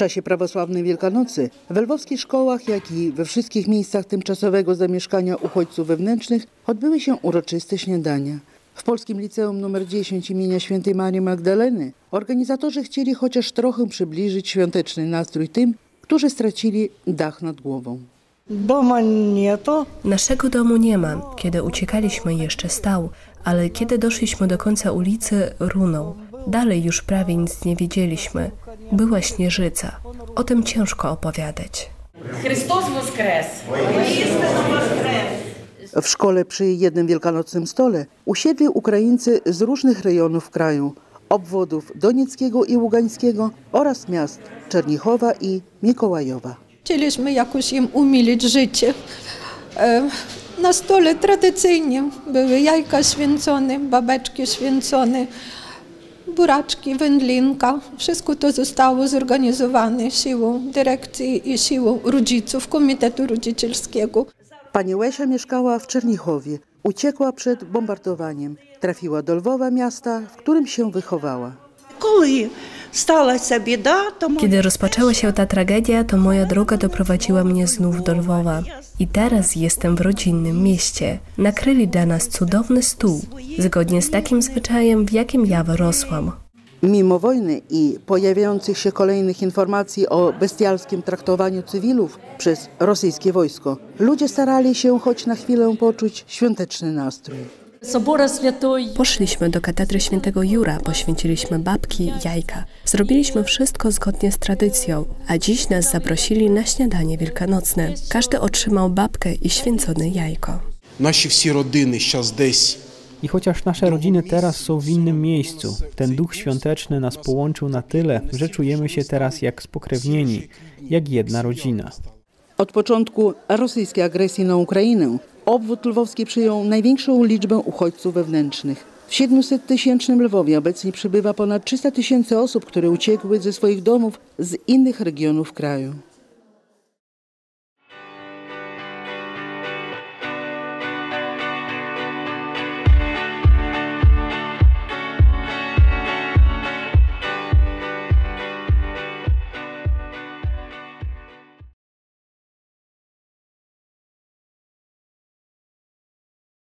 czasie prawosławnej Wielkanocy w lwowskich szkołach, jak i we wszystkich miejscach tymczasowego zamieszkania uchodźców wewnętrznych odbyły się uroczyste śniadania. W Polskim Liceum nr 10 imienia Świętej Marii Magdaleny organizatorzy chcieli chociaż trochę przybliżyć świąteczny nastrój tym, którzy stracili dach nad głową. Naszego domu nie ma. Kiedy uciekaliśmy jeszcze stał, ale kiedy doszliśmy do końca ulicy runął. Dalej już prawie nic nie wiedzieliśmy. Była śnieżyca. O tym ciężko opowiadać. Chrystus woskres! W szkole przy jednym wielkanocnym stole usiedli Ukraińcy z różnych rejonów kraju, obwodów Donieckiego i Ługańskiego oraz miast Czernichowa i Mikołajowa. Chcieliśmy jakoś im umilić życie. E, na stole tradycyjnie były jajka święcone, babeczki święcone, buraczki, wędlinka. Wszystko to zostało zorganizowane siłą dyrekcji i siłą rodziców Komitetu Rodzicielskiego. Pani Łesia mieszkała w Czernichowie. Uciekła przed bombardowaniem. Trafiła do Lwowa miasta, w którym się wychowała. Коли kiedy rozpoczęła się ta tragedia, to moja droga doprowadziła mnie znów do Lwowa. I teraz jestem w rodzinnym mieście. Nakryli dla nas cudowny stół, zgodnie z takim zwyczajem, w jakim ja wyrosłam. Mimo wojny i pojawiających się kolejnych informacji o bestialskim traktowaniu cywilów przez rosyjskie wojsko, ludzie starali się choć na chwilę poczuć świąteczny nastrój. Poszliśmy do katedry świętego Jura, poświęciliśmy babki, jajka. Zrobiliśmy wszystko zgodnie z tradycją, a dziś nas zaprosili na śniadanie wielkanocne. Każdy otrzymał babkę i święcone jajko. Nasi wszyscy rodziny teraz gdzieś i chociaż nasze rodziny teraz są w innym miejscu, ten duch świąteczny nas połączył na tyle, że czujemy się teraz jak spokrewnieni, jak jedna rodzina. Od początku rosyjskiej agresji na Ukrainę obwód lwowski przyjął największą liczbę uchodźców wewnętrznych. W 700-tysięcznym Lwowie obecnie przybywa ponad 300 tysięcy osób, które uciekły ze swoich domów z innych regionów kraju.